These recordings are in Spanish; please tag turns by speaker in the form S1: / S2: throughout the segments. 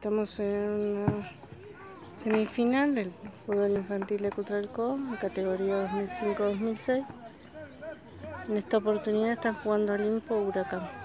S1: Estamos en una semifinal del fútbol infantil de Cutralcó, en categoría 2005-2006. En esta oportunidad están jugando Olimpo Huracán.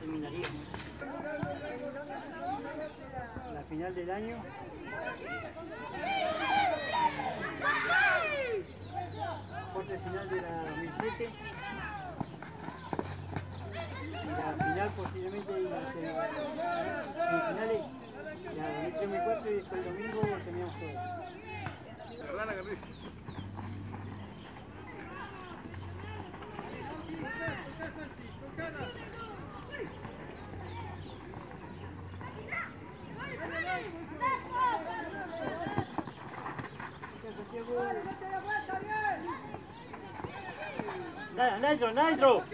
S2: Terminaría. La final del año. Corte final de la 2007. Y la final posiblemente de las semifinales. La 2003-2004 y después el domingo teníamos todo. Anda adentro.